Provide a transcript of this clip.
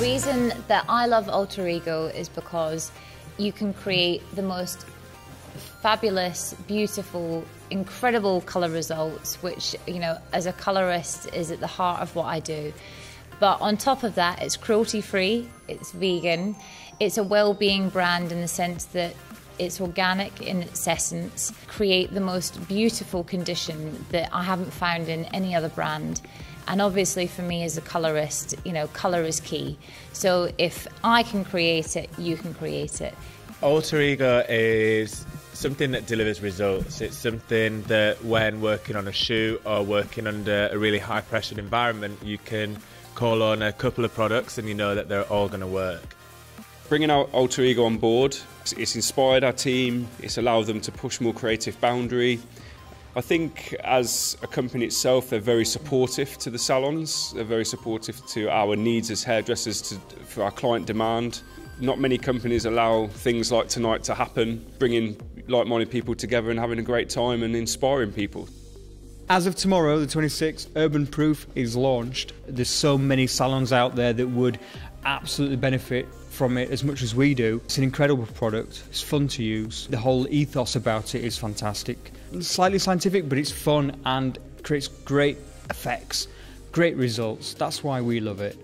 reason that I love Alter Ego is because you can create the most fabulous, beautiful, incredible colour results, which, you know, as a colourist is at the heart of what I do. But on top of that, it's cruelty free, it's vegan, it's a well being brand in the sense that it's organic in its essence, create the most beautiful condition that I haven't found in any other brand. And obviously, for me as a colorist, you know, color is key. So if I can create it, you can create it. Alter Ego is something that delivers results. It's something that when working on a shoot or working under a really high pressured environment, you can call on a couple of products and you know that they're all going to work. Bringing our Alter Ego on board, it's inspired our team, it's allowed them to push more creative boundary, I think as a company itself, they're very supportive to the salons. They're very supportive to our needs as hairdressers, to, for our client demand. Not many companies allow things like tonight to happen, bringing like-minded people together and having a great time and inspiring people. As of tomorrow, the 26th, Urban Proof is launched. There's so many salons out there that would absolutely benefit from it as much as we do. It's an incredible product. It's fun to use. The whole ethos about it is fantastic. Slightly scientific, but it's fun and creates great effects, great results. That's why we love it.